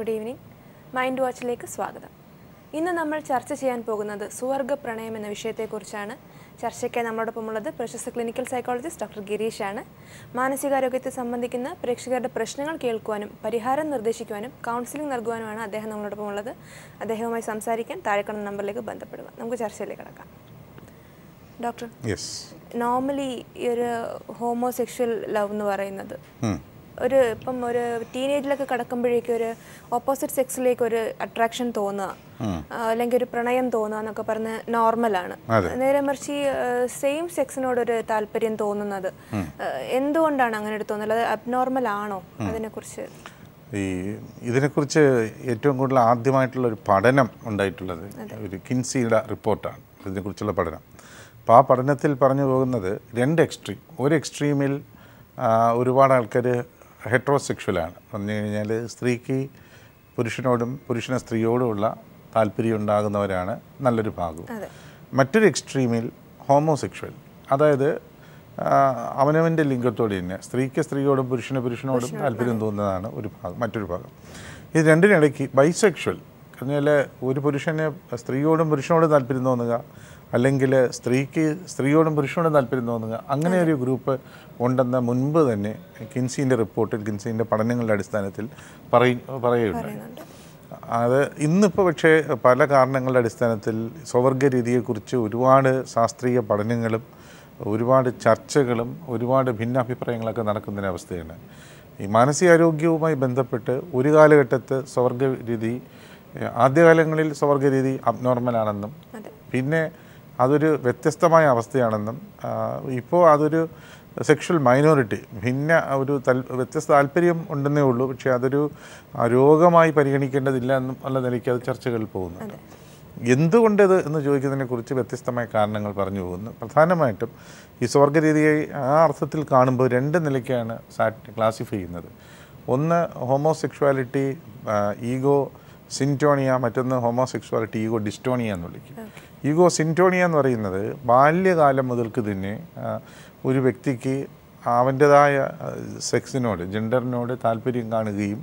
Good evening mind വാച്ചിലേക്ക് സ്വാഗതം. ഇന്ന് നമ്മൾ ചർച്ച ചെയ്യാൻ പോകുന്നത് സുവർഗ പ്രണയം എന്ന വിഷയത്തെക്കുറിച്ചാണ്. ചർച്ചയ്ക്കായി നമ്മളോടൊപ്പമുള്ളത് പ്രശസ്ത ക്ലിനിക്കൽ സൈക്കോളജിസ്റ്റ് ഡോക്ടർ ഗിരീഷ് ആണ്. മാനസികാരോഗ്യത്തെ സംബന്ധിക്കുന്ന പ്രേക്ഷകരുടെ പ്രശ്നങ്ങൾ കേൾക്കുവാനും പരിഹാരം നിർദ്ദേശിക്കുവാനും കൗൺസിലിംഗ് നൽകുവാനുമാണ് അദ്ദേഹം നമ്മളോടൊപ്പമുള്ളത്. അദ്ദേഹവുമായി സംസാരിക്കാൻ താഴെക്കണ നമ്പറിലേക്ക് ബന്ധപ്പെടുക. നമുക്ക് ചർച്ചയിലേക്ക് കിടക്കാം. ഡോക്ടർ നോർമലി ഈ ഒരു ഹോമോസെക്ഷൽ ലവ് എന്ന് പറയുന്നത് ഒരു ഇപ്പം ഒരു ടീനേജിലൊക്കെ കടക്കുമ്പോഴേക്കും ഒരു ഓപ്പോസിറ്റ് സെക്സിലേക്ക് ഒരു അട്രാക്ഷൻ തോന്നുക. അല്ലെങ്കിൽ ഒരു പ്രണയം തോന്നുക എന്നൊക്കെ പറഞ്ഞ് നോർമലാണ് നേരെ മറിച്ച് സെയിം സെക്സിനോട് ഒരു താല്പര്യം തോന്നുന്നത്. എന്തുകൊണ്ടാണ് അങ്ങനെ ഒരു തോന്നുന്നത് അത് അബ്നോർമൽ ആണോ അതിനെക്കുറിച്ച്? ഈ ഇതിനെക്കുറിച്ച് ഏറ്റവും കൂടുതൽ ആദ്യമായിട്ടുള്ള ഒരു പഠനം ഉണ്ടായിട്ടുള്ളത് ഒരു കിൻസിയുടെ റിപ്പോർട്ടാണ്. ഇതിനെക്കുറിച്ചുള്ള പഠനം. അപ്പോൾ ആ പഠനത്തിൽ പറഞ്ഞു പോകുന്നത് രണ്ട് എക്സ്ട്രീം ഒരു എക്സ്ട്രീമിൽ ഒരുപാട് ആൾക്കാർ ഹെട്രോസെക്ഷലാണ് പറഞ്ഞു കഴിഞ്ഞാൽ സ്ത്രീക്ക് പുരുഷനോടും പുരുഷന സ്ത്രീയോടുമുള്ള താല്പര്യം ഉണ്ടാകുന്നവരാണ് നല്ലൊരു ഭാഗം മറ്റൊരു എക്സ്ട്രീമിൽ ഹോമോസെക്ഷൽ അതായത് അവനവന്റെ ലിംഗത്തോട് തന്നെ സ്ത്രീക്ക് സ്ത്രീയോടും പുരുഷന് പുരുഷനോടും താല്പര്യം തോന്നുന്നതാണ് ഒരു ഭാഗം മറ്റൊരു ഭാഗം. ഇത് രണ്ടിനിടയ്ക്ക് ബൈസെക്ഷൽ പറഞ്ഞാൽ ഒരു പുരുഷന് സ്ത്രീയോടും പുരുഷനോടും താല്പര്യം തോന്നുക അല്ലെങ്കിൽ സ്ത്രീക്ക് സ്ത്രീയോടും പുരുഷനോടും താല്പര്യം തോന്നുക അങ്ങനെ ഒരു ഗ്രൂപ്പ് ഉണ്ടെന്ന മുൻപ് തന്നെ കിൻസിന്റെ റിപ്പോർട്ടിൽ കിൻസിന്റെ പഠനങ്ങളുടെ അടിസ്ഥാനത്തിൽ പറയ പറയുന്നുണ്ട്. അത് ഇന്നിപ്പോൾ പക്ഷേ പല കാരണങ്ങളുടെ അടിസ്ഥാനത്തിൽ സ്വവർഗ രീതിയെക്കുറിച്ച് ഒരുപാട് ശാസ്ത്രീയ പഠനങ്ങളും ഒരുപാട് ചർച്ചകളും ഒരുപാട് ഭിന്നാഭിപ്രായങ്ങളൊക്കെ നടക്കുന്നൊരവസ്ഥയാണ് ഈ മാനസികാരോഗ്യവുമായി ബന്ധപ്പെട്ട് ഒരു കാലഘട്ടത്ത് സ്വവർഗ രീതി ആദ്യകാലങ്ങളിൽ സ്വവർഗ രീതി അബ്നോർമലാണെന്നും പിന്നെ അതൊരു വ്യത്യസ്തമായ അവസ്ഥയാണെന്നും ഇപ്പോൾ അതൊരു സെക്ഷൽ മൈനോറിറ്റി ഭിന്ന ഒരു തൽ വ്യത്യസ്ത താല്പര്യം ഉണ്ടെന്നേ ഉള്ളൂ. പക്ഷേ അതൊരു രോഗമായി പരിഗണിക്കേണ്ടതില്ല എന്നും ഉള്ള നിലയ്ക്ക് അത് ചർച്ചകളിൽ പോകുന്നുണ്ട്. എന്തുകൊണ്ടത് എന്ന് ചോദിക്കുന്നതിനെക്കുറിച്ച് വ്യത്യസ്തമായ കാരണങ്ങൾ പറഞ്ഞു പോകുന്നു. പ്രധാനമായിട്ടും ഈ സ്വർഗരീതിയെ ആ അർത്ഥത്തിൽ കാണുമ്പോൾ രണ്ട് നിലയ്ക്കാണ് സാറ്റ് ക്ലാസിഫൈ ചെയ്യുന്നത്. ഒന്ന് ഹോമോസെക്ഷുവാലിറ്റി ഈഗോ സിന്റോണിയ മറ്റൊന്ന് ഹോമോസെക്ഷുവാലിറ്റി ഈഗോ ഡിസ്റ്റോണിയ എന്ന് വിളിക്കും. ഈഗോ സിന്റോണിയ എന്ന് പറയുന്നത് ബാല്യകാലം മുതൽക്ക് തന്നെ ഒരു വ്യക്തിക്ക് അവന്റെതായ സെക്സിനോട് ജെൻഡറിനോട് താല്പര്യം കാണുകയും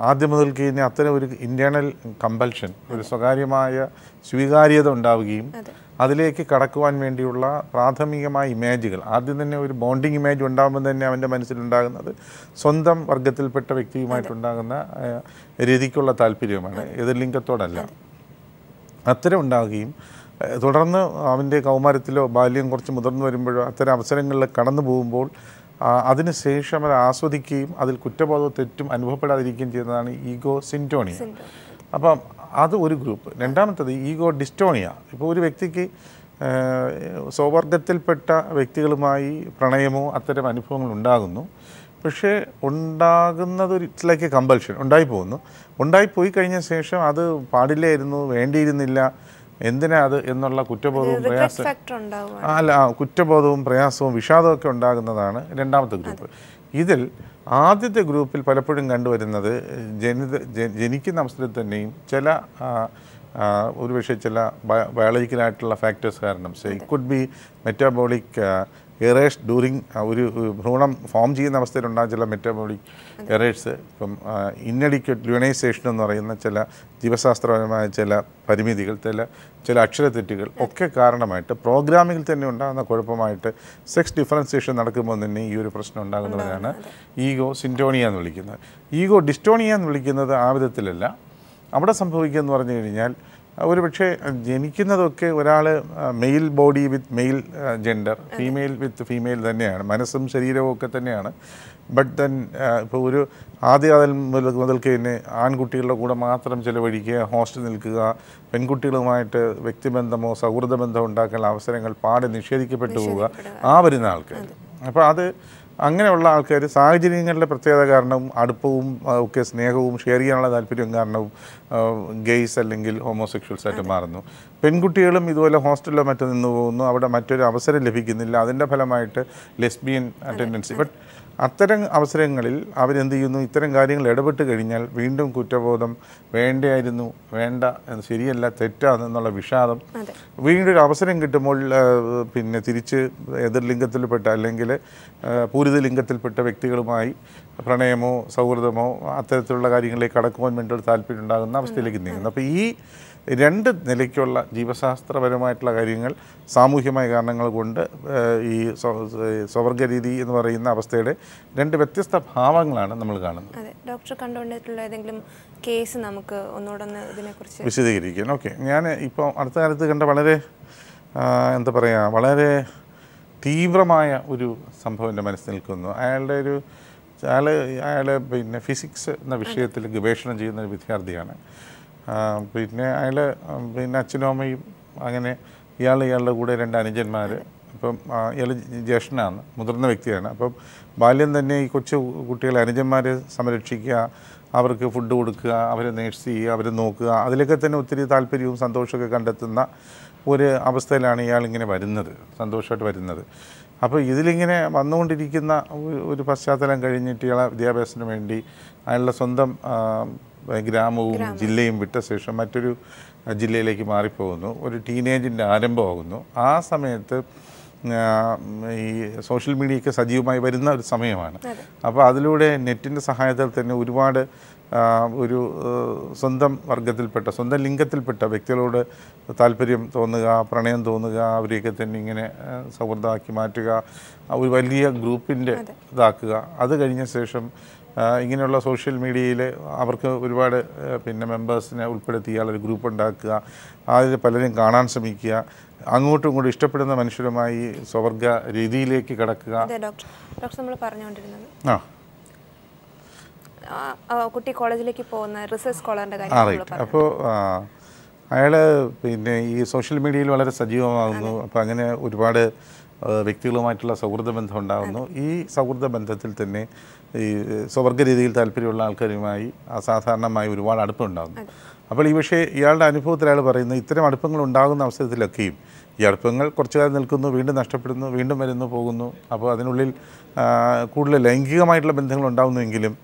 ആദ്യം മുതൽക്ക് തന്നെ അത്തരം ഒരു ഇന്റേർണൽ കമ്പൽഷൻ ഒരു സ്വകാര്യമായ സ്വീകാര്യത ഉണ്ടാവുകയും അതിലേക്ക് കടക്കുവാൻ വേണ്ടിയുള്ള പ്രാഥമികമായ ഇമേജുകൾ ആദ്യം തന്നെ ഒരു ബോണ്ടിങ് ഇമേജ് ഉണ്ടാകുമ്പോൾ തന്നെ അവന്റെ മനസ്സിലുണ്ടാകുന്നത് സ്വന്തം വർഗത്തിൽപ്പെട്ട വ്യക്തിയുമായിട്ടുണ്ടാകുന്ന രീതിക്കുള്ള താല്പര്യമാണ് എതിർലിംഗത്തോടല്ല. അത്തരം ഉണ്ടാകുകയും തുടർന്ന് അവന്റെ കൗമാരത്തിലോ ബാല്യം കുറച്ച് മുതിർന്നു വരുമ്പോഴോ അത്തരം അവസരങ്ങളിൽ കടന്നു പോകുമ്പോൾ അതിനുശേഷം അത് ആസ്വദിക്കുകയും അതിൽ കുറ്റബോധവും തെറ്റും അനുഭവപ്പെടാതിരിക്കുകയും ചെയ്യുന്നതാണ് ഈഗോ സിന്റോണിയ. അപ്പം അത് ഒരു ഗ്രൂപ്പ്. രണ്ടാമത്തത് ഈഗോ ഡിസ്റ്റോണിയ. ഇപ്പോൾ ഒരു വ്യക്തിക്ക് സ്വവർഗത്തിൽപ്പെട്ട വ്യക്തികളുമായി പ്രണയമോ അത്തരം അനുഭവങ്ങൾ ഉണ്ടാകുന്നു. പക്ഷേ ഉണ്ടാകുന്നത് ഒരു ഇറ്റ്സ് ലൈക്ക് എ കമ്പൽഷൻ ഉണ്ടായി പോകുന്നു ഉണ്ടായിപ്പോയി കഴിഞ്ഞ ശേഷം അത് പാടില്ലായിരുന്നു വേണ്ടിയിരുന്നില്ല. എന്തിനാ അത് എന്നുള്ള കുറ്റബോധവും പ്രയാസം അല്ല ആ, കുറ്റബോധവും പ്രയാസവും വിഷാദവും ഒക്കെ ഉണ്ടാകുന്നതാണ് രണ്ടാമത്തെ ഗ്രൂപ്പ് ഇതിൽ ആദ്യത്തെ ഗ്രൂപ്പിൽ പലപ്പോഴും കണ്ടുവരുന്നത് ജനിത ജനിക്കുന്ന അവസരത്തിൽ തന്നെയും ചില ഒരുപക്ഷെ ചില ബയോളജിക്കലായിട്ടുള്ള ഫാക്ടേഴ്സ് കാരണം say it could be metabolic errors during ഒരു ഭ്രൂണം ഫോം ചെയ്യുന്ന അവസ്ഥയിലുണ്ടാകുന്ന ചില മെറ്റബോളിക് എറേഴ്സ് ഇപ്പം ഇന്നഡിക്വറ്റ് ല്യൂണൈസേഷൻ എന്ന് പറയുന്ന ചില ജീവശാസ്ത്രപരമായ ചില പരിമിതികൾ ചില ചില അക്ഷരത്തെറ്റുകൾ ഒക്കെ കാരണമായിട്ട് പ്രോഗ്രാമിങ്ങിൽ തന്നെ ഉണ്ടാകുന്ന കുഴപ്പമായിട്ട് സെക്സ് ഡിഫറൻസിയേഷൻ നടക്കുമ്പോൾ തന്നെ ഈ ഒരു പ്രശ്നം ഉണ്ടാകുന്നവരാണ് ഈഗോ സിന്റോണിയ എന്ന് വിളിക്കുന്നത്. ഈഗോ ഡിസ്റ്റോണിയ എന്ന് വിളിക്കുന്നത് ആ വിധത്തിലല്ല. അവിടെ സംഭവിക്കുക എന്ന് പറഞ്ഞു കഴിഞ്ഞാൽ ഒരു പക്ഷേ ജനിക്കുന്നതൊക്കെ ഒരാൾ male body with male gender female with female തന്നെയാണ്. മനസ്സും ശരീരവും ഒക്കെ തന്നെയാണ്. ബട്ട് ദെൻ ഇപ്പോൾ ഒരു ആദ്യ അതിൽ മുതൽ മുതൽക്ക് തന്നെ ആൺകുട്ടികളുടെ കൂടെ മാത്രം ചിലവഴിക്കുക ഹോസ്റ്റൽ നിൽക്കുക പെൺകുട്ടികളുമായിട്ട് വ്യക്തിബന്ധമോ സൗഹൃദ ബന്ധമോ ഉണ്ടാക്കാനുള്ള അവസരങ്ങൾ പാടെ നിഷേധിക്കപ്പെട്ടു പോവുക ആ വരുന്ന ആൾക്കാർ അപ്പോൾ അത് അങ്ങനെയുള്ള ആൾക്കാർ സാഹചര്യങ്ങളുടെ പ്രത്യേകത കാരണവും അടുപ്പവും ഒക്കെ സ്നേഹവും ഷെയർ ചെയ്യാനുള്ള താല്പര്യവും കാരണവും ഗെയ്സ് അല്ലെങ്കിൽ ഹോമോസെക്ഷൽസ് ആയിട്ട് മാറുന്നു. പെൺകുട്ടികളും ഇതുപോലെ ഹോസ്റ്റലിലോ മറ്റോ നിന്ന് പോകുന്നു. അവിടെ മറ്റൊരു അവസരം ലഭിക്കുന്നില്ല. അതിന്റെ ഫലമായിട്ട് ലെസ്ബിയൻ അറ്റൻഡൻസി ബട്ട് അത്തരം അവസരങ്ങളിൽ അവരെന്ത് ചെയ്യുന്നു? ഇത്തരം കാര്യങ്ങൾ ഇടപെട്ട് കഴിഞ്ഞാൽ വീണ്ടും കുറ്റബോധം വേണ്ടായിരുന്നു വേണ്ട ശരിയല്ല തെറ്റാണെന്നുള്ള വിഷാദം. വീണ്ടും ഒരു അവസരം കിട്ടുമ്പോൾ പിന്നെ തിരിച്ച് എതിർ ലിംഗത്തിൽപ്പെട്ട അല്ലെങ്കിൽ പൂരിത ലിംഗത്തിൽപ്പെട്ട വ്യക്തികളുമായി പ്രണയമോ സൗഹൃദമോ അത്തരത്തിലുള്ള കാര്യങ്ങളിലേക്ക് കടക്കുവാൻ വേണ്ടി ഒരു താല്പര്യം ഉണ്ടാകുന്ന അവസ്ഥയിലേക്ക് നീങ്ങുന്നു. അപ്പോൾ ഈ രണ്ട് നിലയ്ക്കുള്ള ജീവശാസ്ത്രപരമായിട്ടുള്ള കാര്യങ്ങൾ സാമൂഹ്യമായ കാരണങ്ങൾ കൊണ്ട് ഈ സ്വ- സ്വവർഗ രീതി എന്ന് പറയുന്ന അവസ്ഥയുടെ രണ്ട് വ്യത്യസ്ത ഭാവങ്ങളാണ് നമ്മൾ കാണുന്നത്. അതെ ഡോക്ടർ കണ്ടുകൊണ്ടിട്ടുള്ള ഏതെങ്കിലും കേസ് നമുക്ക് ഒന്നുകൂടൊന്ന് ഇതിനെക്കുറിച്ച് വിശദീകരിക്കാൻ ഓക്കെ ഞാൻ ഇപ്പോൾ അടുത്ത കാലത്ത് കണ്ട വളരെ എന്താ പറയുക വളരെ തീവ്രമായ ഒരു സംഭവം എന്റെ മനസ്സിൽ നിൽക്കുന്നു. അയാളുടെ ഒരു അയാൾ അയാൾ പിന്നെ ഫിസിക്സ് എന്ന വിഷയത്തിൽ ഗവേഷണം ചെയ്യുന്ന ഒരു വിദ്യാർത്ഥിയാണ്. പിന്നെ അയാൾ പിന്നെ അച്ഛനും അമ്മയും അങ്ങനെ ഇയാൾ ഇയാളുടെ കൂടെ രണ്ട് അനുജന്മാർ അപ്പം ഇയാൾ ജ്യേഷ്ഠനാണ് മുതിർന്ന വ്യക്തിയാണ്. അപ്പം ബാല്യം തന്നെ ഈ കൊച്ചു കുട്ടികളെ അനുജന്മാരെ സംരക്ഷിക്കുക അവർക്ക് ഫുഡ് കൊടുക്കുക അവരെ നേഴ്സ് ചെയ്യുക അവരെ നോക്കുക അതിലൊക്കെ തന്നെ ഒത്തിരി താല്പര്യവും സന്തോഷമൊക്കെ കണ്ടെത്തുന്ന ഒരു അവസ്ഥയിലാണ് ഇയാൾ ഇങ്ങനെ വരുന്നത് സന്തോഷമായിട്ട് വരുന്നത്. അപ്പോൾ ഇതിലിങ്ങനെ വന്നുകൊണ്ടിരിക്കുന്ന ഒരു- പശ്ചാത്തലം കഴിഞ്ഞിട്ട് ഇയാളെ വിദ്യാഭ്യാസത്തിന് വേണ്ടി അയാളുടെ സ്വന്തം ഗ്രാമവും ജില്ലയും വിട്ട ശേഷം മറ്റൊരു ജില്ലയിലേക്ക് മാറിപ്പോകുന്നു. ഒരു ടീനേജിന്റെ ആരംഭമാകുന്നു. ആ സമയത്ത് ഈ സോഷ്യൽ മീഡിയയൊക്കെ സജീവമായി വരുന്ന ഒരു സമയമാണ്. അപ്പോൾ അതിലൂടെ നെറ്റിന്റെ സഹായത്താൽ തന്നെ ഒരുപാട് ഒരു സ്വന്തം വർഗത്തിൽപ്പെട്ട സ്വന്തം ലിംഗത്തിൽപ്പെട്ട വ്യക്തികളോട് താല്പര്യം തോന്നുക പ്രണയം തോന്നുക അവരെയൊക്കെ തന്നെ ഇങ്ങനെ സൗഹൃദമാക്കി മാറ്റുക ഒരു വലിയ ഗ്രൂപ്പിന്റെ ഇതാക്കുക. അത് കഴിഞ്ഞ ശേഷം ഇങ്ങനെയുള്ള സോഷ്യൽ മീഡിയയിൽ അവർക്ക് ഒരുപാട് പിന്നെ മെമ്പേഴ്സിനെ ഉൾപ്പെടുത്തി ഇയാളൊരു ഗ്രൂപ്പ് ഉണ്ടാക്കുക അതിൽ പലരും കാണാൻ ശ്രമിക്കുക അങ്ങോട്ടും ഇങ്ങോട്ടും ഇഷ്ടപ്പെടുന്ന മനുഷ്യരുമായി സ്വർഗ രീതിയിലേക്ക് കടക്കുക. ഡോക്ടർ. ഡോക്ടർ നമ്മൾ പറഞ്ഞുകൊണ്ടിരുന്നത്. ആ. കുട്ടി കോളേജിലേക്ക് പോകുന്ന റിസർച്ച് സ്കോളറിന്റെ കാര്യം അപ്പോൾ അയാൾ പിന്നെ ഈ സോഷ്യൽ മീഡിയയിൽ വളരെ സജീവമാകുന്നു. അപ്പോൾ അങ്ങനെ ഒരുപാട് വ്യക്തികളുമായിട്ടുള്ള സൗഹൃദ ബന്ധം ഉണ്ടാകുന്നു ഈ സൗഹൃദ ബന്ധത്തിൽ തന്നെ ഈ സ്വവർഗ രീതിയിൽ താല്പര്യമുള്ള ആൾക്കാരുമായി അസാധാരണമായി ഒരുപാട് അടുപ്പമുണ്ടാകുന്നു. അപ്പോൾ ഈ പക്ഷേ ഇയാളുടെ അനുഭവത്തിൽ അയാൾ പറയുന്നത് ഇത്തരം അടുപ്പങ്ങൾ ഉണ്ടാകുന്ന അവസരത്തിലൊക്കെയും ഈ അടുപ്പങ്ങൾ കുറച്ചു കാലം നിൽക്കുന്നു വീണ്ടും നഷ്ടപ്പെടുന്നു വീണ്ടും വരുന്നു പോകുന്നു. അപ്പോൾ അതിനുള്ളിൽ കൂടുതൽ ലൈംഗികമായിട്ടുള്ള ബന്ധങ്ങൾ ഉണ്ടാകുന്നുവെങ്കിലും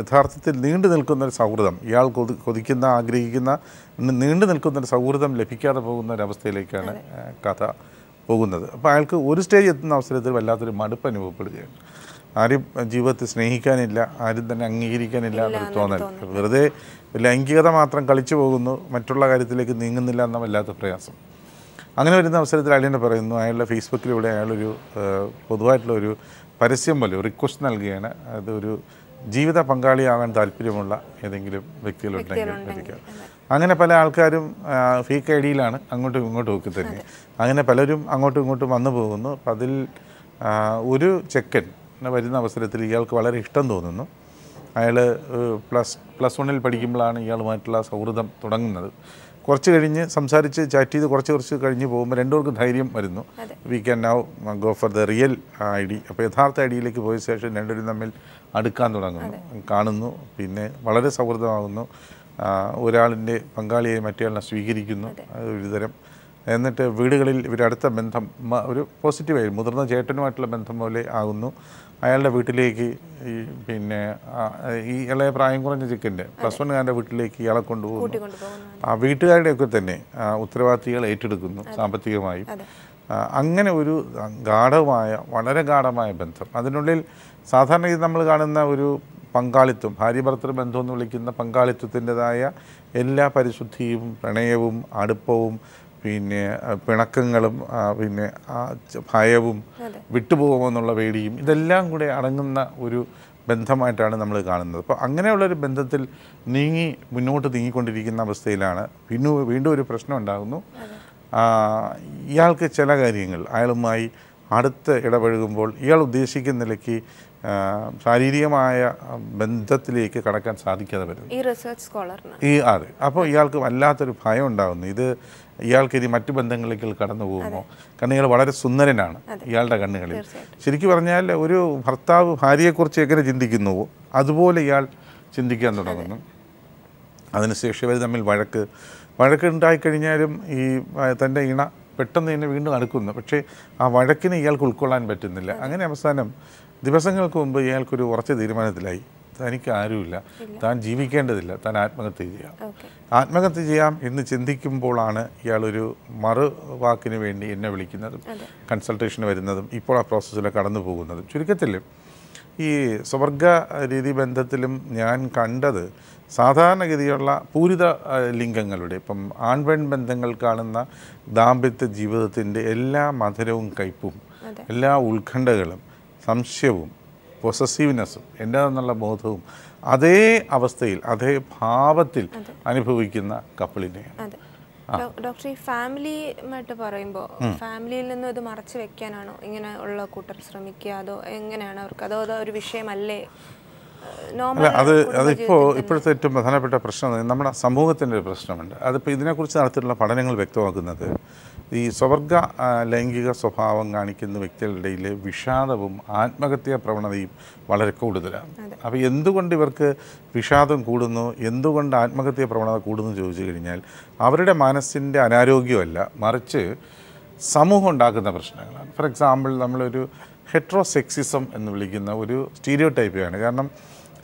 യഥാർത്ഥത്തിൽ നീണ്ടു നിൽക്കുന്ന ഒരു സൗഹൃദം ഇയാൾ കൊതി കൊതിക്കുന്ന ആഗ്രഹിക്കുന്ന നീണ്ടു നിൽക്കുന്ന ഒരു സൗഹൃദം ലഭിക്കാതെ പോകുന്ന ഒരു അവസ്ഥയിലേക്കാണ് കഥ പോകുന്നത്. അപ്പോൾ അയാൾക്ക് ഒരു സ്റ്റേജ് എത്തുന്ന അവസരത്തിൽ വല്ലാത്തൊരു മടുപ്പ് അനുഭവപ്പെടുകയാണ്. ആരും ജീവിതത്തിൽ സ്നേഹിക്കാനില്ല ആരും തന്നെ അംഗീകരിക്കാനില്ല എന്നൊരു തോന്നൽ. വെറുതെ ലൈംഗികത മാത്രം കളിച്ചു പോകുന്നു മറ്റുള്ള കാര്യത്തിലേക്ക് നീങ്ങുന്നില്ല എന്ന വല്ലാത്ത പ്രയാസം. അങ്ങനെ വരുന്ന അവസരത്തിൽ അളിയനെ പറയുന്നു അയാളുടെ ഫേസ്ബുക്കിലൂടെ അയാളൊരു പൊതുവായിട്ടുള്ള ഒരു പരസ്യം പോലെ റിക്വസ്റ്റ് നൽകുകയാണ്. അതൊരു ജീവിത പങ്കാളിയാകാൻ താല്പര്യമുള്ള ഏതെങ്കിലും വ്യക്തികളുണ്ടെങ്കിൽ അങ്ങനെ പല ആൾക്കാരും ഫേക്ക് ഐ ഡിയിലാണ് അങ്ങോട്ടും ഇങ്ങോട്ടും ഒക്കെ തന്നെ അങ്ങനെ പലരും അങ്ങോട്ടും ഇങ്ങോട്ടും വന്നു പോകുന്നു. അപ്പം അതിൽ ഒരു ചെക്കൻ വരുന്ന അവസരത്തിൽ ഇയാൾക്ക് വളരെ ഇഷ്ടം തോന്നുന്നു. അയാൾ പ്ലസ് പ്ലസ് വണ്ണിൽ പഠിക്കുമ്പോഴാണ് ഇയാളുമായിട്ടുള്ള സൗഹൃദം തുടങ്ങുന്നത്. കുറച്ച് കഴിഞ്ഞ് സംസാരിച്ച് ചാറ്റ് ചെയ്ത് കുറച്ച് കുറച്ച് കഴിഞ്ഞ് പോകുമ്പോൾ രണ്ടുപേർക്കും ധൈര്യം വരുന്നു. We can now go for the real I D. അപ്പോൾ യഥാർത്ഥ ഐ ഡിയിലേക്ക് പോയ ശേഷം രണ്ടുപേരും തമ്മിൽ അടുക്കാൻ തുടങ്ങുന്നു. കാണുന്നു. പിന്നെ വളരെ സൗഹൃദമാകുന്നു. ഒരാളിന്റെ പങ്കാളിയെ മറ്റേയാളിനെ സ്വീകരിക്കുന്നു. ഒരുതരം എന്നിട്ട് വീടുകളിൽ ഇവരടുത്ത ബന്ധം ഒരു പോസിറ്റീവായി മുതിർന്ന ചേട്ടനുമായിട്ടുള്ള ബന്ധം പോലെ ആകുന്നു. അയാളുടെ വീട്ടിലേക്ക് ഈ പിന്നെ ഈ ഇളയ പ്രായം കുറഞ്ഞ ചിക്കന്റെ പ്ലസ് വൺ വണ്ണുകാരന്റെ വീട്ടിലേക്ക് ഇയാളെ കൊണ്ടുപോകുന്നു. ആ വീട്ടുകാരുടെയൊക്കെ തന്നെ ഉത്തരവാദിത്തികൾ ഉത്തരവാദിത്തങ്ങൾ ഏറ്റെടുക്കുന്നു സാമ്പത്തികമായി. അങ്ങനെ ഒരു ഗാഠമായ വളരെ ഗാഠമായ ബന്ധം. അതിനുള്ളിൽ സാധാരണ ഇത് നമ്മൾ കാണുന്ന ഒരു പങ്കാളിത്തം ഭാര്യ ഭർത്തൃ ബന്ധം എന്ന് വിളിക്കുന്ന പങ്കാളിത്തത്തിന്റെതായ എല്ലാ പരിശുദ്ധിയും പ്രണയവും അടുപ്പവും പിന്നെ പിണക്കങ്ങളും പിന്നെ ഭയവും വിട്ടുപോകുമെന്നുള്ള പേടിയും ഇതെല്ലാം കൂടെ അടങ്ങുന്ന ഒരു ബന്ധമായിട്ടാണ് നമ്മൾ കാണുന്നത്. അപ്പോൾ അങ്ങനെയുള്ളൊരു ബന്ധത്തിൽ നീങ്ങി മുന്നോട്ട് നീങ്ങിക്കൊണ്ടിരിക്കുന്ന അവസ്ഥയിലാണ് പിന്നെ വീണ്ടും ഒരു പ്രശ്നം ഉണ്ടാകുന്നു. ഇയാൾക്ക് ചില കാര്യങ്ങൾ അയാളുമായി അടുത്ത് ഇടപഴകുമ്പോൾ ഇയാൾ ഉദ്ദേശിക്കുന്ന നിലയ്ക്ക് ശാരീരികമായ ബന്ധത്തിലേക്ക് കടക്കാൻ സാധിക്കാതെ വരുന്നു. ഈ റിസർച്ച് സ്കോളർ ഈ അതെ. അപ്പോൾ ഇയാൾക്ക് വല്ലാത്തൊരു ഭയം ഉണ്ടാകുന്നു ഇത് ഇയാൾക്ക് ഇനി മറ്റു ബന്ധങ്ങളിലേക്ക് കടന്നു പോകുമോ? കാരണം ഇയാൾ വളരെ സുന്ദരനാണ് ഇയാളുടെ കണ്ണുകളിൽ. ശരിക്കും പറഞ്ഞാൽ ഒരു ഭർത്താവ് ഭാര്യയെക്കുറിച്ച് എങ്ങനെ ചിന്തിക്കുന്നുവോ അതുപോലെ ഇയാൾ ചിന്തിക്കാൻ തുടങ്ങുന്നു. അതിനുശേഷം ഇവർ തമ്മിൽ വഴക്ക്. വഴക്ക് ഉണ്ടായിക്കഴിഞ്ഞാലും ഈ തന്റെ ഇണ പെട്ടെന്ന് തന്നെ വീണ്ടും അടുക്കുന്നു. പക്ഷേ ആ വഴക്കിനെ ഇയാൾക്ക് ഉൾക്കൊള്ളാൻ പറ്റുന്നില്ല. അങ്ങനെ അവസാനം ദിവസങ്ങൾക്ക് മുമ്പ് ഇയാൾക്കൊരു ഉറച്ച തീരുമാനത്തിലായി. തനിക്ക് ആരുമില്ല. താൻ ജീവിക്കേണ്ടതില്ല. താൻ ആത്മഹത്യ ചെയ്യാം. ആത്മഹത്യ ചെയ്യാം എന്ന് ചിന്തിക്കുമ്പോഴാണ് ഇയാളൊരു മറു വാക്കിന് വേണ്ടി എന്നെ വിളിക്കുന്നതും. കൺസൾട്ടേഷന് വരുന്നതും ഇപ്പോൾ ആ പ്രോസസ്സിൽ കടന്നു പോകുന്നതും. ചുരുക്കത്തിൽ ഈ സ്വർഗ രീതി ബന്ധത്തിലും ഞാൻ കണ്ടത് സാധാരണഗതിയുള്ള പൂരിത ലിംഗങ്ങളുടെ ഇപ്പം ആൺപെൺ ബന്ധങ്ങൾ കാണുന്ന ദാമ്പത്യ ജീവിതത്തിന്റെ എല്ലാ മധുരവും കയ്പും എല്ലാ ഉത്കണ്ഠകളും സംശയവും പൊസസീവ്നെസ്സും എന്റെതെന്നുള്ള ബോധവും അതേ അവസ്ഥയിൽ അതേ ഭാവത്തിൽ അനുഭവിക്കുന്ന കപ്പിളിനെയാണ്. ഡോക്ടർ ഈ ഫാമിലിയുമായിട്ട് പറയുമ്പോൾ ഫാമിലിയിൽ നിന്നും ഇത് മറച്ചു വെക്കാനാണോ ഇങ്ങനെ ഉള്ള കൂട്ടർ ശ്രമിക്കുക? അതോ എങ്ങനെയാണ് അവർക്ക്? അതോ അതോ ഒരു വിഷയമല്ലേ? അല്ല അത് അതിപ്പോൾ ഇപ്പോഴത്തെ ഏറ്റവും പ്രധാനപ്പെട്ട പ്രശ്നം നമ്മുടെ സമൂഹത്തിന്റെ ഒരു പ്രശ്നമുണ്ട്. അതിപ്പോൾ ഇതിനെക്കുറിച്ച് നടത്തിയിട്ടുള്ള പഠനങ്ങൾ വ്യക്തമാക്കുന്നത് ഈ സ്വവർഗ ലൈംഗിക സ്വഭാവം കാണിക്കുന്ന വ്യക്തികളുടെ ഇടയിൽ വിഷാദവും ആത്മഹത്യാ പ്രവണതയും വളരെ കൂടുതലാണ്. അപ്പോൾ എന്തുകൊണ്ട് ഇവർക്ക് വിഷാദം കൂടുന്നു? എന്തുകൊണ്ട് ആത്മഹത്യാ പ്രവണത കൂടുന്നു ചോദിച്ചു കഴിഞ്ഞാൽ അവരുടെ മനസ്സിന്റെ അനാരോഗ്യമല്ല മറിച്ച് സമൂഹം ഉണ്ടാക്കുന്ന പ്രശ്നങ്ങളാണ്. ഫോർ എക്സാമ്പിൾ നമ്മളൊരു ഹെട്രോസെക്സിസം എന്ന് വിളിക്കുന്ന ഒരു സ്റ്റീരിയോ ടൈപ്പാണ് കാരണം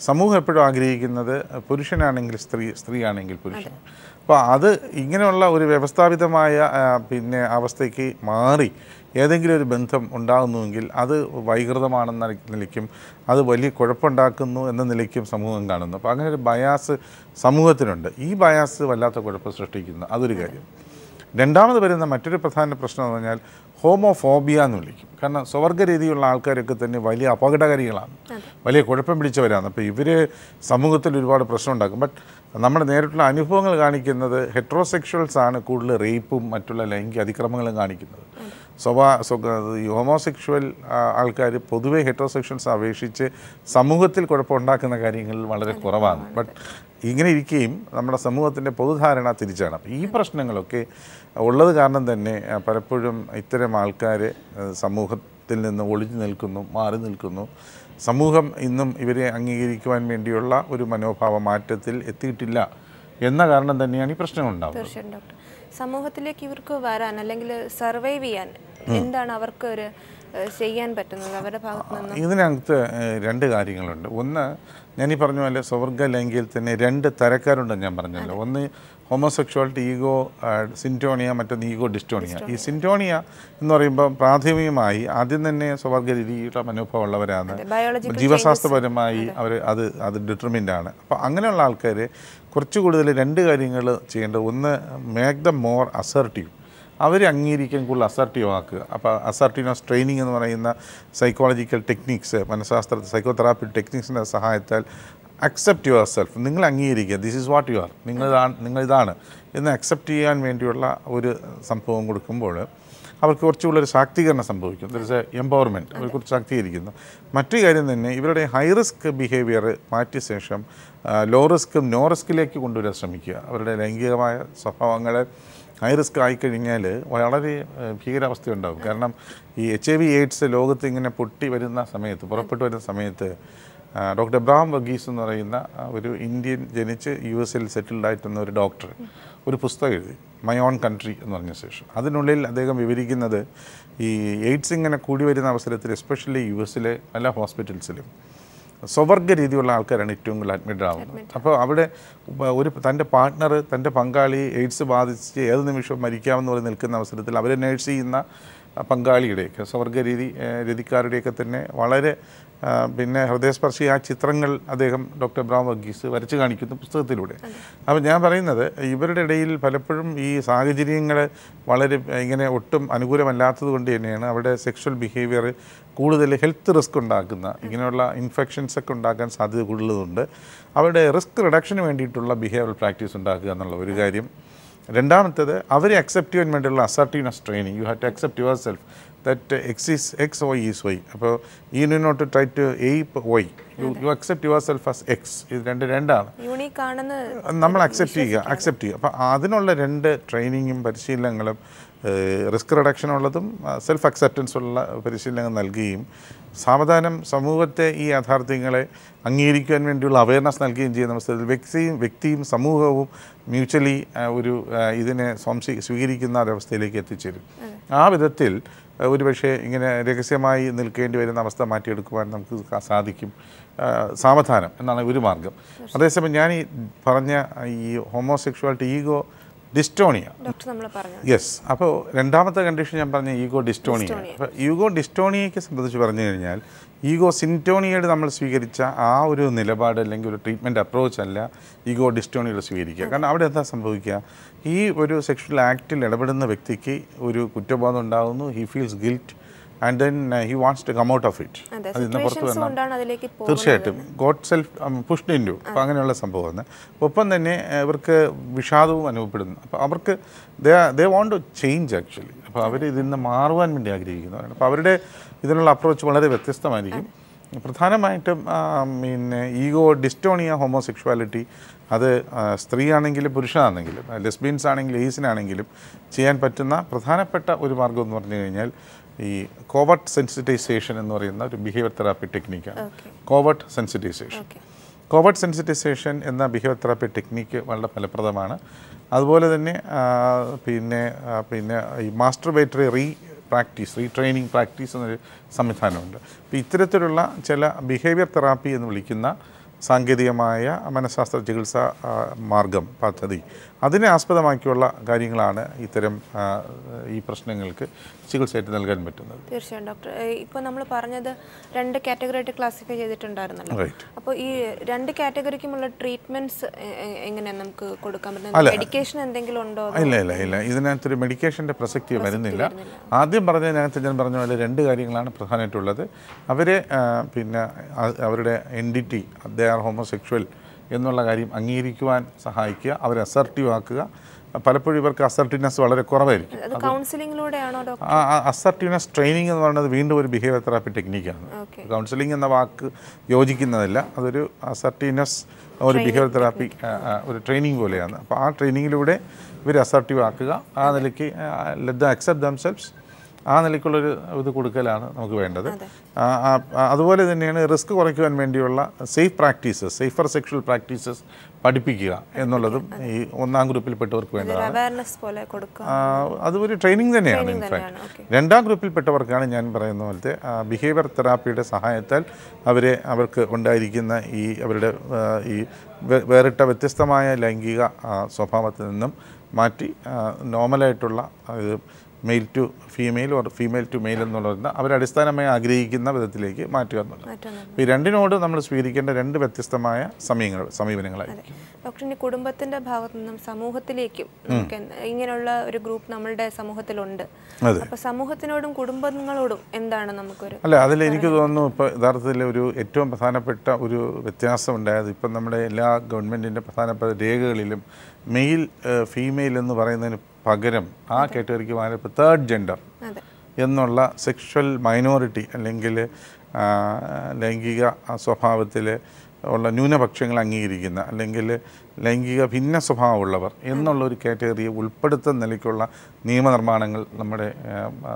സമൂഹം എപ്പോഴും ആഗ്രഹിക്കുന്നത് പുരുഷനാണെങ്കിൽ സ്ത്രീ സ്ത്രീയാണെങ്കിൽ പുരുഷൻ. അപ്പോൾ അത് ഇങ്ങനെയുള്ള ഒരു വ്യവസ്ഥാപിതമായ പിന്നെ അവസ്ഥയ്ക്ക് മാറി ഏതെങ്കിലും ഒരു ബന്ധം ഉണ്ടാകുന്നുവെങ്കിൽ അത് വൈകൃതമാണെന്ന നിലയ്ക്കും അത് വലിയ കുഴപ്പമുണ്ടാക്കുന്നു എന്ന നിലയ്ക്കും സമൂഹം കാണുന്നു. അപ്പോൾ അങ്ങനെ ഒരു ബയാസ് സമൂഹത്തിനുണ്ട്. ഈ ബയാസ് വല്ലാത്ത കുഴപ്പം സൃഷ്ടിക്കുന്നു. അതൊരു കാര്യം. രണ്ടാമത് വരുന്ന മറ്റൊരു പ്രധാന പ്രശ്നം എന്ന് പറഞ്ഞാൽ ഹോമോഫോബിയ എന്ന് വിളിക്കും. കാരണം സ്വർഗ രീതിയിലുള്ള ആൾക്കാരൊക്കെ തന്നെ വലിയ അപകടകാരികളാണ്. വലിയ കുഴപ്പം പിടിച്ചവരാണ്. അപ്പോൾ ഇവർ സമൂഹത്തിൽ ഒരുപാട് പ്രശ്നം ഉണ്ടാക്കും. ബട്ട് നമ്മുടെ നേരിട്ടുള്ള അനുഭവങ്ങൾ കാണിക്കുന്നത് ഹെട്രോസെക്ഷൽസ് ആണ് കൂടുതൽ റേപ്പും മറ്റുള്ള ലൈംഗിക അതിക്രമങ്ങളും കാണിക്കുന്നത്. സ്വഭാ സ്വ- ഈ ഹോമോസെക്ഷുവൽ ആൾക്കാർ പൊതുവേ ഹെട്രോസെക്ഷൽസ് അപേക്ഷിച്ച് സമൂഹത്തിൽ കുഴപ്പമുണ്ടാക്കുന്ന കാര്യങ്ങളിൽ വളരെ കുറവാണ്. ബട്ട് ഇങ്ങനെ ഇരിക്കുകയും നമ്മുടെ സമൂഹത്തിന്റെ പൊതുധാരണ തിരിച്ചാണ് ഈ പ്രശ്നങ്ങളൊക്കെ ഉള്ളത് കാരണം തന്നെ പലപ്പോഴും ഇത്തരം ആൾക്കാർ സമൂഹത്തിൽ നിന്ന് ഒളിഞ്ഞു നിൽക്കുന്നു മാറി നിൽക്കുന്നു. സമൂഹം ഇന്നും ഇവരെ അംഗീകരിക്കുവാൻ വേണ്ടിയുള്ള ഒരു മനോഭാവ മാറ്റത്തിൽ എത്തിയിട്ടില്ല എന്ന കാരണം തന്നെയാണ് ഈ പ്രശ്നങ്ങൾ ഉണ്ടാകുന്നത് ഡോക്ടർ. സമൂഹത്തിലേക്ക് ഇവർക്ക് വരാൻ അല്ലെങ്കിൽ സർവൈവ് ചെയ്യാൻ എന്താണ് അവർക്ക് ഒരു ചെയ്യാൻ പറ്റുന്നത്? അവരുടെ ഭാഗത്ത് നിന്ന്? ഇതിനകത്ത് രണ്ട് കാര്യങ്ങളുണ്ട്. ഒന്ന് ഞാനീ പറഞ്ഞ പോലെ സ്വർഗ ലൈംഗിയിൽ തന്നെ രണ്ട് തരക്കാരുണ്ടെന്ന് ഞാൻ പറഞ്ഞല്ലോ. ഒന്ന് ഹോമോസെക്ഷുവാലിറ്റി ഈഗോ സിന്റോണിയ മറ്റൊന്ന് ഈഗോ ഡിസ്റ്റോണിയ. ഈ സിന്റോണിയ എന്ന് പറയുമ്പോൾ പ്രാഥമികമായി ആദ്യം തന്നെ സ്വർഗ രീതിയുടെ മനോഭാവമുള്ളവരാണ് ജീവശാസ്ത്രപരമായി അവർ അത് അത് ഡിറ്റർമിന്റ് ആണ്. അപ്പോൾ അങ്ങനെയുള്ള ആൾക്കാർ കുറച്ച് കൂടുതൽ രണ്ട് കാര്യങ്ങൾ ചെയ്യേണ്ടത്. ഒന്ന് മേക്ക് ദ മോർ അസർട്ടീവ് അവരെ അംഗീകരിക്കാൻ കൂടുതൽ അസർട്ടീവ് ആക്കുക. അപ്പോൾ അസർട്ടീവ്നസ് ട്രെയിനിങ് എന്ന് പറയുന്ന സൈക്കോളജിക്കൽ ടെക്നിക്സ് മനഃശാസ്ത്ര സൈക്കോതെറാപ്പി ടെക്നിക്സിന്റെ സഹായത്താൽ അക്സെപ്റ്റ് യുവർ സെൽഫ് നിങ്ങൾ അംഗീകരിക്കുക. This is what you are നിങ്ങളിതാണ് നിങ്ങളിതാണ് എന്ന് അക്സെപ്റ്റ് ചെയ്യാൻ വേണ്ടിയുള്ള ഒരു സംഭവം കൊടുക്കുമ്പോൾ അവർക്ക് കുറച്ചുകൂടി ഒരു ശാക്തീകരണം സംഭവിക്കും. ദർ ഇസ് എ എംപവർമെന്റ് അവർ കുറച്ച് ശാക്തീകരിക്കുന്നു. മറ്റു കാര്യം തന്നെ ഇവരുടെ ഹൈ റിസ്ക് ബിഹേവിയർ മാറ്റിയ ശേഷം ലോ റിസ്ക്കും നോ റിസ്കിലേക്ക് കൊണ്ടുവരാൻ ശ്രമിക്കുക. അവരുടെ ലൈംഗികമായ സ്വഭാവങ്ങളെ ഹൈ റിസ്ക് ആയിക്കഴിഞ്ഞാൽ വളരെ ഭീകരാവസ്ഥ ഉണ്ടാകും കാരണം ഈ എച്ച് ഐ വി എയ്ഡ്സ് ലോകത്ത് ഇങ്ങനെ പൊട്ടി വരുന്ന സമയത്ത് പുറപ്പെട്ടു വരുന്ന സമയത്ത് ഡോക്ടർ എബ്രാം വഗീസ് എന്ന് പറയുന്ന ഒരു ഇന്ത്യൻ ജനിച്ച് യു എസിൽ സെറ്റിൽഡ് ആയിട്ടുള്ള ഒരു ഡോക്ടർ ഒരു പുസ്തകം എഴുതി. മൈ ഓൺ കൺട്രി എന്ന് പറഞ്ഞ ശേഷം. അതിനുള്ളിൽ അദ്ദേഹം വിവരിക്കുന്നത് ഈ എയ്ഡ്സ് ഇങ്ങനെ കൂടി വരുന്ന അവസരത്തിൽ എസ്പെഷ്യലി യു എസിലെ പല ഹോസ്പിറ്റൽസിലും സ്വവർഗ രീതിയുള്ള ആൾക്കാരാണ് ഏറ്റവും കൂടുതൽ അഡ്മിറ്റ് ആവുന്നത്. അപ്പോൾ അവിടെ ഒരു തന്റെ പാർട്ട്ണർ തന്റെ പങ്കാളി എയ്ഡ്സ് ബാധിച്ച് ഏത് നിമിഷവും മരിക്കാമെന്ന് പറഞ്ഞ് നിൽക്കുന്ന അവസരത്തിൽ അവരെ നേഴ്സ് ചെയ്യുന്ന പങ്കാളിയുടെയൊക്കെ സ്വർഗ രീതി രീതിക്കാരുടെയൊക്കെ തന്നെ വളരെ ആ, ഹൃദയസ്പർശി ആ ചിത്രങ്ങൾ അദ്ദേഹം ഡോക്ടർ ബ്രാം വർഗീസ് വരച്ച് കാണിക്കുന്നു പുസ്തകത്തിലൂടെ. അപ്പോൾ ഞാൻ പറയുന്നത് ഇവരുടെ ഇടയിൽ പലപ്പോഴും ഈ സാഹചര്യങ്ങൾ വളരെ ഇങ്ങനെ ഒട്ടും അനുകൂലമല്ലാത്തത് കൊണ്ട് തന്നെയാണ് അവിടെ സെക്ഷൽ ബിഹേവിയർ കൂടുതൽ ഹെൽത്ത് റിസ്ക് ഉണ്ടാക്കുന്ന ഇങ്ങനെയുള്ള ഇൻഫെക്ഷൻസ് ഒക്കെ ഉണ്ടാക്കാൻ സാധ്യത കൂടുതലുണ്ട്. അവരുടെ റിസ്ക് റിഡക്ഷന് വേണ്ടിയിട്ടുള്ള ബിഹേവിയർ പ്രാക്ടീസ് ഉണ്ടാക്കുക എന്നുള്ള ഒരു കാര്യം. രണ്ടാമത്തേത് അവരെ അക്സെപ്റ്റ് ചെയ്യാൻ വേണ്ടിയുള്ള assertiveness training you have to accept yourself that X is X Y is Y അപ്പോൾ ഈ not try to ape Y you you accept yourself as X ഇത് രണ്ട് രണ്ടാണ്. നമ്മൾ അക്സെപ്റ്റ് ചെയ്യുക അക്സെപ്റ്റ് ചെയ്യുക. അപ്പോൾ അതിനുള്ള രണ്ട് ട്രെയിനിങ്ങും പരിശീലനങ്ങളും റിസ്ക് റിഡക്ഷൻ ഉള്ളതും സെൽഫ് അക്സെപ്റ്റൻസ് ഉള്ള പരിശീലനങ്ങൾ നൽകുകയും സാവധാനം സമൂഹത്തെ ഈ യാഥാർത്ഥ്യങ്ങളെ അംഗീകരിക്കാൻ വേണ്ടിയുള്ള അവയർനെസ് നൽകുകയും ചെയ്യുന്ന അവസരത്തിൽ വ്യക്തിയും വ്യക്തിയും സമൂഹവും മ്യൂച്വലി ഒരു ഇതിനെ സ്വാംശി സ്വീകരിക്കുന്ന ഒരവസ്ഥയിലേക്ക് എത്തിച്ചേരും. ആ വിധത്തിൽ ഒരുപക്ഷെ ഇങ്ങനെ രഹസ്യമായി നിൽക്കേണ്ടി വരുന്ന അവസ്ഥ മാറ്റിയെടുക്കുവാൻ നമുക്ക് സാധിക്കും. സാവധാനം എന്നാണ് ഒരു മാർഗം. അതേസമയം ഞാൻ ഈ പറഞ്ഞ ഈ ഹോമോസെക്ഷുവാലിറ്റി ഈഗോ ഡിസ്റ്റോണിയ. യെസ്. അപ്പോൾ രണ്ടാമത്തെ കണ്ടീഷൻ ഞാൻ പറഞ്ഞ ഈഗോ ഡിസ്റ്റോണിയ. അപ്പോൾ ഈഗോ ഡിസ്റ്റോണിയയ്ക്ക് സംബന്ധിച്ച് പറഞ്ഞു കഴിഞ്ഞാൽ ഈഗോ സിന്റോണിയയുടെ നമ്മൾ സ്വീകരിച്ച ആ ഒരു നിലപാട് അല്ലെങ്കിൽ ഒരു ട്രീറ്റ്മെന്റ് അപ്രോച്ച് അല്ല ഈഗോ ഡിസ്റ്റോണിയുടെ സ്വീകരിക്കുക. കാരണം അവിടെ എന്താ സംഭവിക്കുക? ഈ ഒരു സെക്ഷൽ ആക്റ്റിൽ ഇടപെടുന്ന വ്യക്തിക്ക് ഒരു കുറ്റബോധം ഉണ്ടാകുന്നു he feels guilt and then he wants to come out of it അതെ അതിൽ നിന്ന് പുറത്ത് വന്ന വരണം തീർച്ചയായിട്ടും. ഗോഡ് സെൽഫ് പുഷ്ഡ് ഇൻഡു അപ്പോൾ അങ്ങനെയുള്ള സംഭവമാണ്. ഒപ്പം തന്നെ ഇവർക്ക് വിഷാദവും അനുഭവപ്പെടുന്നു. അപ്പോൾ അവർക്ക് they they want to change actually അപ്പോൾ അവർ ഇതിൽ നിന്ന് മാറുവാൻ വേണ്ടി ആഗ്രഹിക്കുന്നവരാണ്. അപ്പോൾ അവരുടെ ഇതിനുള്ള അപ്രോച്ച് വളരെ വ്യത്യസ്തമായിരിക്കും. പ്രധാനമായിട്ടും പിന്നെ ഈഗോ ഡിസ്റ്റോണിയ ഹോമോസെക്ഷുവാലിറ്റി അത് സ്ത്രീയാണെങ്കിലും പുരുഷനാണെങ്കിലും ലെസ്ബിയൻസ് ആണെങ്കിലും ഏസിനാണെങ്കിലും ചെയ്യാൻ പറ്റുന്ന പ്രധാനപ്പെട്ട ഒരു മാർഗം എന്ന് പറഞ്ഞു കഴിഞ്ഞാൽ ഈ കോവർട്ട് സെൻസിറ്റൈസേഷൻ എന്ന് പറയുന്ന ഒരു ബിഹേവിയർ തെറാപ്പി ടെക്നിക്കാണ് കോവർട്ട് സെൻസിറ്റൈസേഷൻ. കോവർട്ട് സെൻസിറ്റൈസേഷൻ എന്ന ബിഹേവിയർ തെറാപ്പി ടെക്നിക്ക് വളരെ ഫലപ്രദമാണ്. അതുപോലെ തന്നെ പിന്നെ പിന്നെ ഈ masturbatory re practice retraining practice എന്നൊരു സംവിധാനമുണ്ട്. അപ്പോൾ ഇത്തരത്തിലുള്ള ചില ബിഹേവിയർ തെറാപ്പി എന്ന് വിളിക്കുന്ന സാങ്കേതികമായ മനഃശാസ്ത്ര ചികിത്സാ മാർഗം പദ്ധതി അതിനെ ആസ്പദമാക്കിയുള്ള കാര്യങ്ങളാണ് ഇത്തരം ഈ പ്രശ്നങ്ങൾക്ക് ചികിത്സയായിട്ട് നൽകാൻ പറ്റുന്നത്. തീർച്ചയായും ഡോക്ടർ. ഇപ്പോൾ നമ്മൾ പറഞ്ഞത് രണ്ട് കാറ്റഗറി ആയിട്ട് ക്ലാസിഫൈ ചെയ്തിട്ടുണ്ടായിരുന്നല്ലോ. അപ്പോൾ ഈ രണ്ട് കാറ്റഗറിക്കുമുള്ള ട്രീറ്റ്മെന്റ്സ് എങ്ങനെയാണ് നമുക്ക് കൊടുക്കാൻ പറ്റുന്നത്? മെഡിക്കേഷൻ എന്തെങ്കിലും ഉണ്ടോ ഇല്ല ഇല്ല ഇല്ല. ഇതിനകത്തൊരു മെഡിക്കേഷന്റെ പ്രസക്തി വരുന്നില്ല. ആദ്യം പറഞ്ഞതിനകത്ത് ഞാൻ പറഞ്ഞ പോലെ രണ്ട് കാര്യങ്ങളാണ് പ്രധാനമായിട്ടുള്ളത്. അവരെ പിന്നെ അവരുടെ എൻഡിറ്റി ദേ ആർ ഹോമോസെക്ഷുവൽ എന്നുള്ള കാര്യം അംഗീകരിക്കുവാൻ സഹായിക്കുക അവരെ അസർട്ടീവ് ആക്കുക. പലപ്പോഴും ഇവർക്ക് അസർട്ടീവ്നെസ് വളരെ കുറവായിരിക്കും. അസർട്ടീവ്നെസ് ട്രെയിനിങ് എന്ന് പറയുന്നത് വീണ്ടും ഒരു ബിഹേവിയർ തെറാപ്പി ടെക്നിക്കാണ് കൗൺസിലിംഗ് എന്ന വാക്ക് യോജിക്കുന്നതല്ല. അതൊരു അസർട്ടീവ്നെസ് ഒരു ബിഹേവിയർ തെറാപ്പി ഒരു ട്രെയിനിങ് പോലെയാണ്. അപ്പോൾ ആ ട്രെയിനിങ്ങിലൂടെ ഇവർ അസർട്ടീവ് ആക്കുക. ആ നിലയ്ക്ക് ലെറ്റ് ദ അക്സെപ്റ്റ് ദംസെൽസ് ആ നിലയ്ക്കുള്ളൊരു ഇത് കൊടുക്കലാണ് നമുക്ക് വേണ്ടത്. അതുപോലെ തന്നെയാണ് റിസ്ക് കുറയ്ക്കുവാൻ വേണ്ടിയുള്ള safe practices safer sexual practices പഠിപ്പിക്കുക എന്നുള്ളതും ഈ ഒന്നാം ഗ്രൂപ്പിൽപ്പെട്ടവർക്ക് വേണ്ടതാണ്. ഒരു ട്രെയിനിങ് തന്നെയാണ് ഇൻഫാക്ട് രണ്ടാം ഗ്രൂപ്പിൽപ്പെട്ടവർക്കാണ് ഞാൻ പറയുന്ന പോലത്തെ ബിഹേവിയർ തെറാപ്പിയുടെ സഹായത്താൽ അവരെ അവർക്ക് ഉണ്ടായിരിക്കുന്ന ഈ അവരുടെ ഈ വേറിട്ട വ്യത്യസ്തമായ ലൈംഗിക സ്വഭാവത്തിൽ നിന്നും മാറ്റി നോർമലായിട്ടുള്ള male to female or female to male എന്നുള്ള അവരടിസ്ഥാനമായി ആഗ്രഹിക്കുന്ന വിധത്തിലേക്ക് മാറ്റുക എന്നുള്ളത്. ഈ രണ്ടിനോട് നമ്മൾ സ്വീകരിക്കേണ്ട രണ്ട് വ്യത്യസ്തമായ സമയങ്ങൾ സമീപനങ്ങളായിരിക്കും ഡോക്ടറിന്റെ കുടുംബത്തിന്റെ ഭാഗത്തു നിന്നും സമൂഹത്തിലേക്കും ഇങ്ങനെയുള്ള ഒരു ഗ്രൂപ്പ് നമ്മളുടെ സമൂഹത്തിലുണ്ട്. അപ്പോൾ അപ്പൊ സമൂഹത്തിനോടും കുടുംബങ്ങളോടും എന്താണ് നമുക്കൊരു അല്ല അതിൽ എനിക്ക് തോന്നുന്നു ഇപ്പോൾ യഥാർത്ഥത്തിൽ ഒരു ഏറ്റവും പ്രധാനപ്പെട്ട ഒരു വ്യത്യാസം ഉണ്ടായത് ഇപ്പം നമ്മുടെ എല്ലാ ഗവൺമെന്റിന്റെ പ്രധാനപ്പെട്ട രേഖകളിലും മെയിൽ ഫീമെയിൽ എന്ന് പറയുന്നതിന് പകരം ആ കാറ്റഗറിക്ക് പകരം ഇപ്പോൾ തേർഡ് ജെൻഡർ എന്നുള്ള സെക്ഷൽ മൈനോറിറ്റി അല്ലെങ്കിൽ ലൈംഗിക സ്വഭാവത്തിൽ ഉള്ള ന്യൂനപക്ഷങ്ങൾ അംഗീകരിക്കുന്ന അല്ലെങ്കിൽ ലൈംഗിക ഭിന്ന സ്വഭാവമുള്ളവർ എന്നുള്ള ഒരു കാറ്റഗറിയെ ഉൾപ്പെടുത്തുന്ന നിലയ്ക്കുള്ള നിയമനിർമ്മാണങ്ങൾ നമ്മുടെ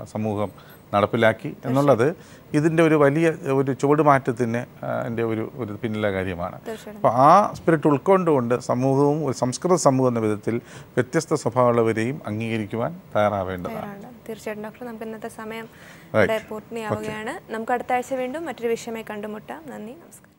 സമൂഹം നടപ്പിലാക്കി എന്നുള്ളത് ഇതിന്റെ ഒരു വലിയ ഒരു ചുവടുമാറ്റത്തിന് എന്റെ ഒരു ഒരു പിന്നിലെ കാര്യമാണ്. അപ്പോൾ ആ സ്പിരിറ്റ് ഉൾക്കൊണ്ടുകൊണ്ട് സമൂഹവും ഒരു സംസ്കൃത സമൂഹം എന്ന വിധത്തിൽ വ്യത്യസ്ത സ്വഭാവമുള്ളവരെയും അംഗീകരിക്കുവാൻ തയ്യാറാവേണ്ടതാണ്. തീർച്ചയായിട്ടും. ഡോക്ടർ നമുക്ക് ഇന്നത്തെ സമയം ഇവിടെ പൂർത്തിയാവുകയാണ്. നമുക്ക് അടുത്ത ആഴ്ച വീണ്ടും മറ്റൊരു വിഷയമായി കണ്ടുമുട്ടാം. നന്ദി നമസ്കാരം.